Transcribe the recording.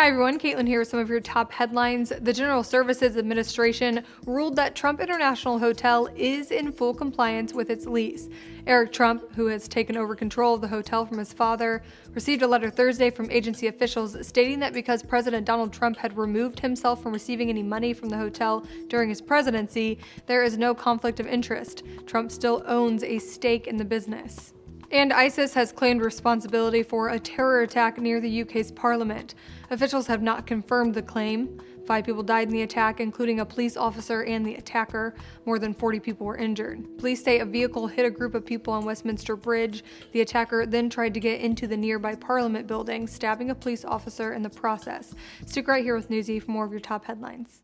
Hi everyone, Caitlin here with some of your top headlines. The General Services Administration ruled that Trump International Hotel is in full compliance with its lease. Eric Trump, who has taken over control of the hotel from his father, received a letter Thursday from agency officials stating that because President Donald Trump had removed himself from receiving any money from the hotel during his presidency, there is no conflict of interest. Trump still owns a stake in the business. And ISIS has claimed responsibility for a terror attack near the UK's parliament. Officials have not confirmed the claim. Five people died in the attack, including a police officer and the attacker. More than 40 people were injured. Police say a vehicle hit a group of people on Westminster Bridge. The attacker then tried to get into the nearby Parliament building, stabbing a police officer in the process. Stick right here with Newsy for more of your top headlines.